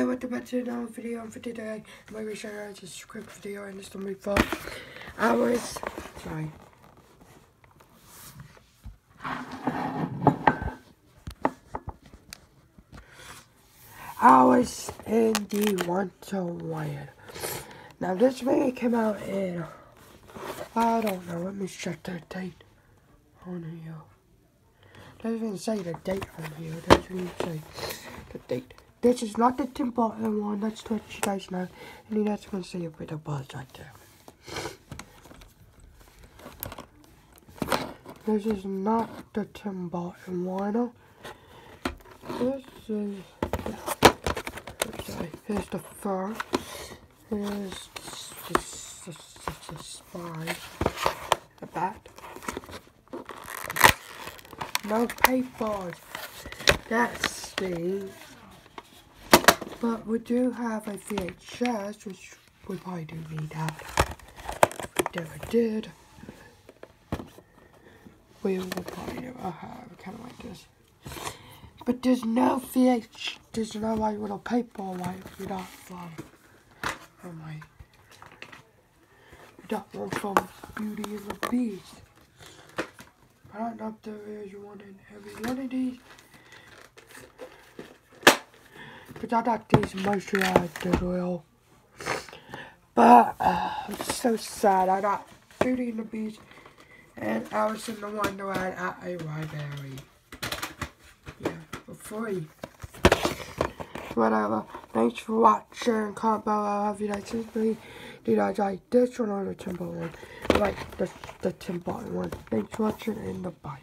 everybody, welcome back to another video for today. I'm going to you a quick video and this will be for Alice. Sorry. Alice in the Wonderland. Now this video came out in, I don't know, let me check the date on here. Doesn't even say the date on here, doesn't say the date. This is not the Tim Burton one, that's what you guys know. And that's to see a bit of buzz right there. This is not the Tim Burton one. This is, here's the fur. Here's the, the, the, the spine, the bat. No paper. That's the but we do have a VHS, which we probably do need that. We never did, we will probably never have kind of like this. But there's no VH, there's no like little paper like we got from, from my, we got one from Beauty and the Beast. I don't know if there is one in every one of these. Because I like these mostly out the oil. But, uh, it's so sad. I got Beauty and the Beast and Alice in the Wonderland at a library. Yeah, for free. Whatever. Thanks for watching. Comment below. I love you guys. Do you guys like this one or the Timber one? Like the, the Timber one. Thanks for watching and bye.